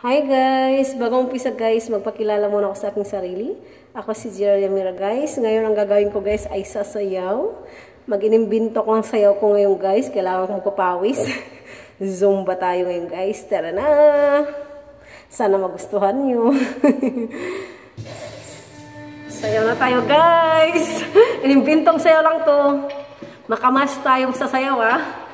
Hi guys! Bagong umpisa guys, magpakilala muna ako sa aking sarili. Ako si Jeria Mira guys. Ngayon ang gagawin ko guys ay sasayaw. Mag-inimbinto ko ang sayaw ko ngayon guys. Kailangan kong papawis. Zumba tayo ngayon guys. Tara na! Sana magustuhan nyo. sayaw na tayo guys! Inimbintong sayaw lang to. Makamas tayong sasayaw ah.